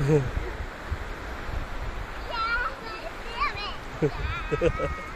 Yeah,